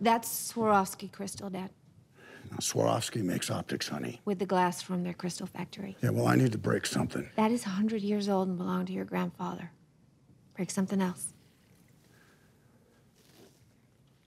That's Swarovski crystal, Dad, Now, Swarovski makes optics, honey. with the glass from their crystal factory. Yeah, well, I need to break something. That is 100 years old and belonged to your grandfather. Break something else.